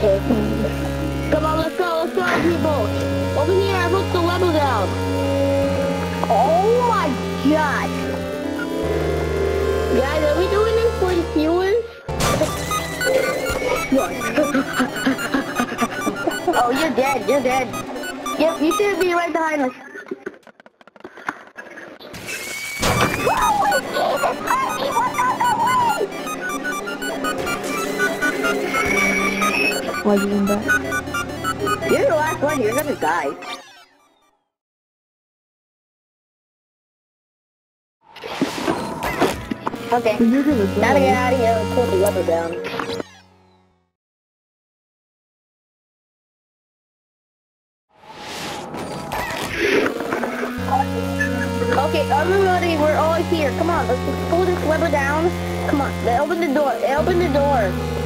Come on, let's go, let's go, people. Over here, I put the level down. Oh my god. Guys, are we doing this for the viewers? oh, you're dead, you're dead. Yep, you should be right behind us. Why you in that? You're the last one, you're gonna die. Okay. You're gonna die. Now to get out of here, let's put the lever down. Okay, everybody, we're all here. Come on, let's pull this lever down. Come on, open the door. Open the door.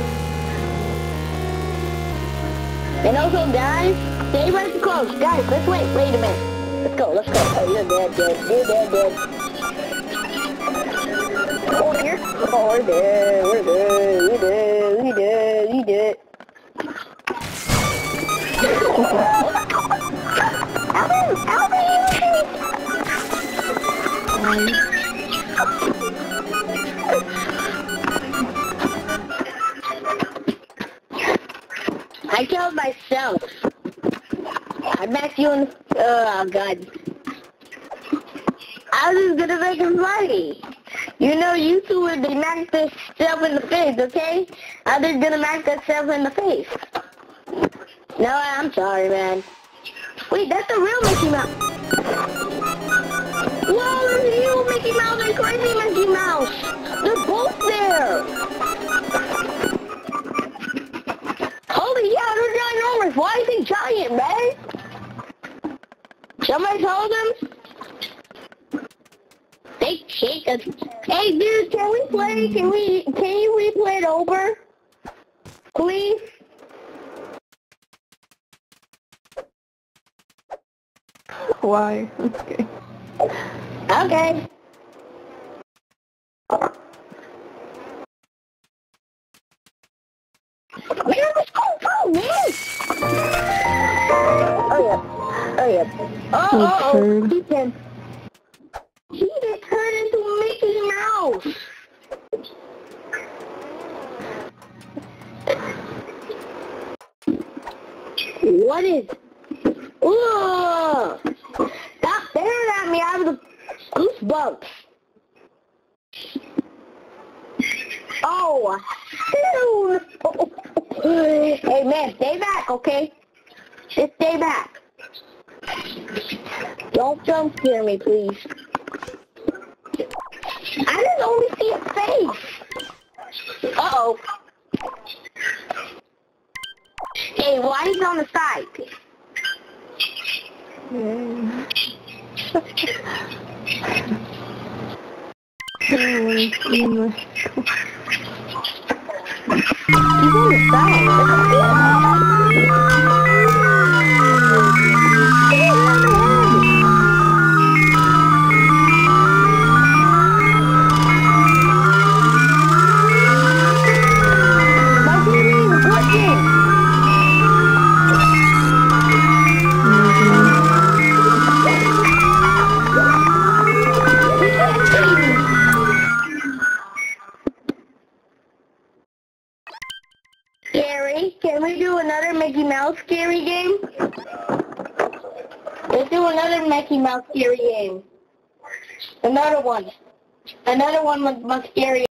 And also, guys, stay right close. Guys, let's wait. Wait a minute. Let's go. Let's go. Oh, you're dead, dead. You're dead, dead. Oh, here. Oh, we're dead. We're dead. We're dead. We dead. We dead. Alvin! Alvin! I I met you in... Oh, God. I was gonna make him funny. You know, you two would they knock themselves in the face, okay? I was gonna knock themselves in the face. No, I'm sorry, man. Wait, that's the real Mickey Mouse. Whoa, there's you, Mickey Mouse, and crazy Mickey Mouse. They're both there. Somebody told him? They kick us. Hey, dude, can we play? Can we? Can you replay it over? Please. Why? Okay. Okay. Where was Kung Fu, man? Yeah. Oh, oh. He can. He just turned into Mickey Mouse. What is? Ugh! Stop staring at me! I have the goosebumps. Oh, hell no. Hey man, stay back, okay? Just stay back. Don't jump scare me, please. I just only see a face. Uh-oh. Hey, why is on the side? He's on the My can we do another Mickey Mouse scary game? Let's do another Mickey Mouse scary game. Another one. Another one with, with scary